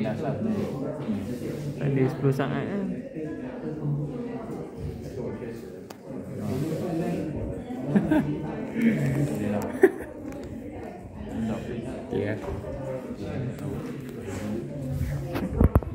Tak hmm. ada 10 saat kan Okay